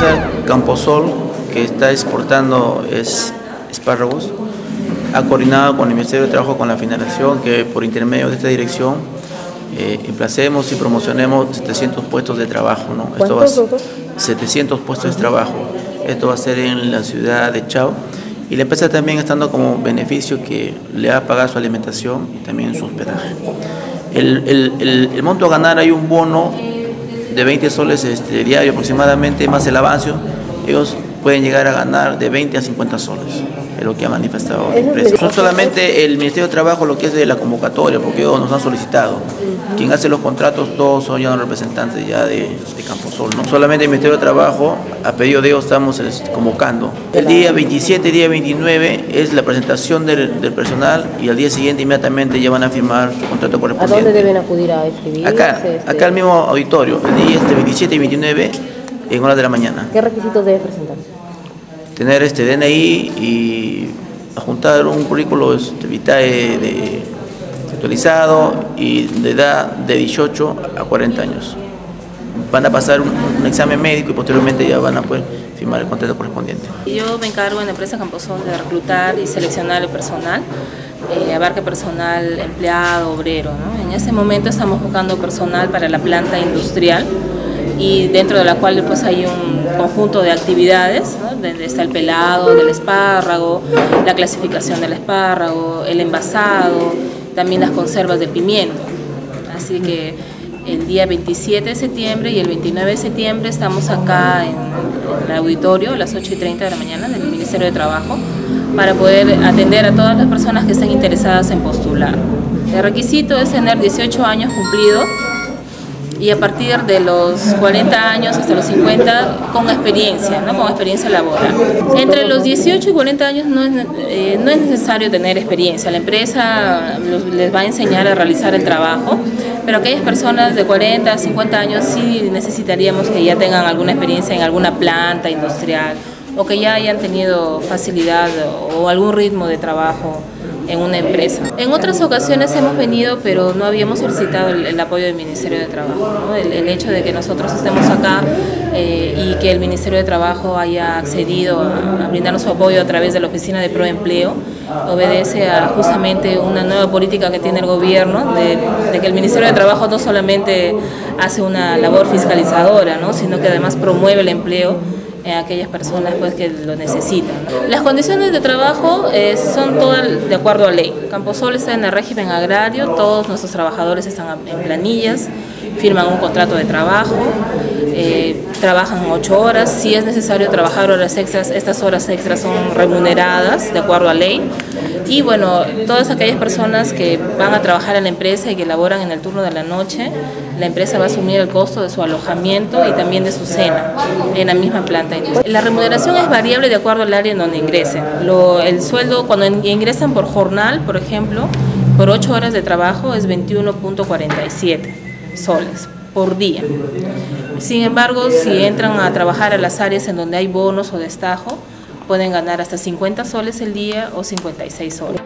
empresa Camposol, que está exportando es, espárragos, ha coordinado con el Ministerio de Trabajo, con la Federación, que por intermedio de esta dirección eh, emplacemos y promocionemos 700 puestos de trabajo. ¿no? Esto va, 700 puestos de trabajo. Esto va a ser en la ciudad de Chao. Y la empresa también estando como beneficio que le va a pagar su alimentación y también su hospedaje. El, el, el, monto a ganar hay un bono de 20 soles este, diario aproximadamente, más el avance. Ellos pueden llegar a ganar de 20 a 50 soles es lo que ha manifestado la empresa. No solamente el Ministerio de Trabajo lo que es de la convocatoria, porque ellos nos han solicitado. Quien hace los contratos, todos son ya representantes ya de, de Camposol. No solamente el Ministerio de Trabajo, a pedido de ellos estamos convocando. El día 27, día 29 es la presentación del, personal y al día siguiente inmediatamente ya van a firmar su contrato correspondiente. ¿A dónde deben acudir a escribir? Acá, este... acá al mismo auditorio, el día este 27 y 29 en horas de la mañana. ¿Qué requisitos debe presentar? Tener este DNI y juntar un currículo este, vitae actualizado y de edad de 18 a 40 años. Van a pasar un, un examen médico y posteriormente ya van a poder firmar el contrato correspondiente. Yo me encargo en la empresa Camposón de reclutar y seleccionar el personal. Eh, abarca personal empleado, obrero. ¿no? En ese momento estamos buscando personal para la planta industrial y dentro de la cual pues hay un conjunto de actividades, ¿no? donde está el pelado del espárrago, la clasificación del espárrago, el envasado, también las conservas de pimiento. Así que el día 27 de septiembre y el 29 de septiembre estamos acá en el auditorio a las 8 y 30 de la mañana del Ministerio de Trabajo para poder atender a todas las personas que estén interesadas en postular. El requisito es tener 18 años cumplidos y a partir de los 40 años hasta los 50 con experiencia, ¿no? con experiencia laboral. Entre los 18 y 40 años no es, eh, no es necesario tener experiencia, la empresa los, les va a enseñar a realizar el trabajo, pero aquellas personas de 40 a 50 años sí necesitaríamos que ya tengan alguna experiencia en alguna planta industrial o que ya hayan tenido facilidad o algún ritmo de trabajo en una empresa. En otras ocasiones hemos venido, pero no habíamos solicitado el, el apoyo del Ministerio de Trabajo. ¿no? El, el, hecho de que nosotros estemos acá eh, y que el Ministerio de Trabajo haya accedido a, a, brindarnos su apoyo a través de la Oficina de Proempleo obedece a justamente una nueva política que tiene el gobierno de, de que el Ministerio de Trabajo no solamente hace una labor fiscalizadora, ¿no? sino que además promueve el empleo en aquellas personas pues, que lo necesitan. Las condiciones de trabajo eh, son todas de acuerdo a ley. Camposol está en el régimen agrario, todos nuestros trabajadores están en planillas, firman un contrato de trabajo, eh, trabajan ocho horas, si es necesario trabajar horas extras, estas horas extras son remuneradas de acuerdo a ley. Y bueno, todas aquellas personas que van a trabajar en la empresa y que laboran en el turno de la noche, la empresa va a asumir el costo de su alojamiento y también de su cena en la misma planta. La remuneración es variable de acuerdo al área en donde ingresen. El sueldo, cuando ingresan por jornal, por ejemplo, por 8 horas de trabajo es 21.47 soles por día. Sin embargo, si entran a trabajar a las áreas en donde hay bonos o destajo, pueden ganar hasta 50 soles el día o 56 soles.